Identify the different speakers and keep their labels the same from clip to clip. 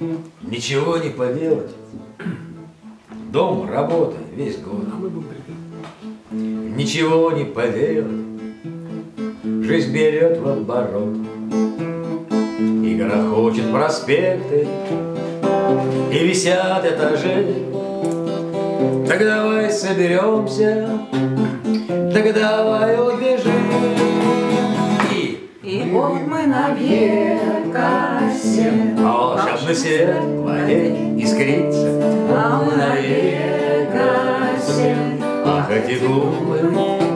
Speaker 1: Ничего не поделать. Дом, работа, весь год. Ничего не поделать. Жизнь берет в оборот. И грохочет проспекты, и висят этажи. Так давай соберемся, так давай убежим. И
Speaker 2: вот мы на Вегасе,
Speaker 1: волшебный свет в воде искрится.
Speaker 2: а мы на Вегасе,
Speaker 1: Ах, эти губы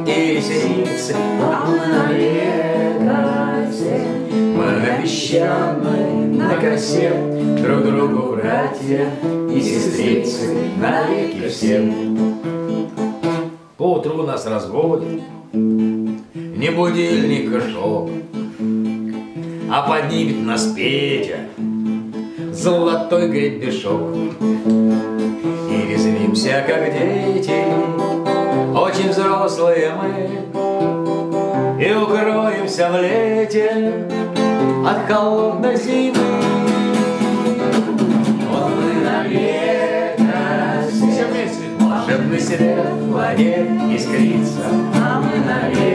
Speaker 1: и ресницы,
Speaker 2: а мы на Вегасе.
Speaker 1: мы на песчаной, на косе, друг другу братья и сестрицы, навеки всем. Поутру нас разводят, не будильник и шок, а поднимет нас Петя, золотой гребешок. И резвимся, как дети, очень взрослые мы, И укроемся в лете от холодной зимы. Вот мы на Вегасе, все вместе. волшебный свет в воде искрится,
Speaker 2: А мы на Вегасе,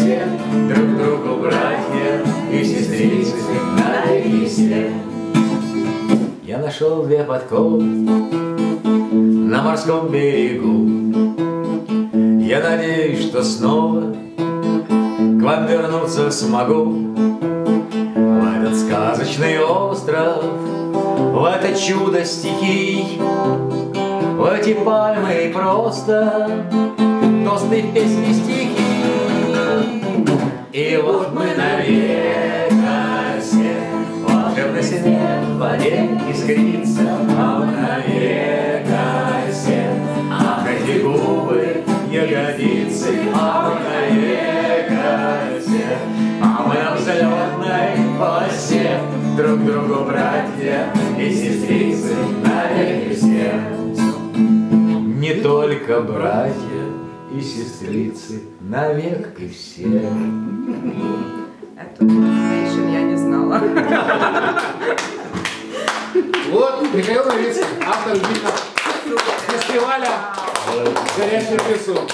Speaker 1: на косе, друг другу братья и сестрицы, навеки все. Я нашел две подковы на морском берегу. Я надеюсь, что снова к вам вернуться смогу В этот сказочный остров, в это чудо стихий В эти пальмы и просто тосты песни стихи И вот мы на Вегасе, волшебный свет в воде искрится, а мы на Вегасе, ах, эти губы, ягодицы, а мы на Вегасе, а мы на взлетной полосе, друг другу братья и сестрицы, навеки все. Не только братья и сестрицы, навек и все.
Speaker 2: Это Sensation я не знала.
Speaker 3: Вот Михаил Новицкий, автор фестиваля «Горячий песок».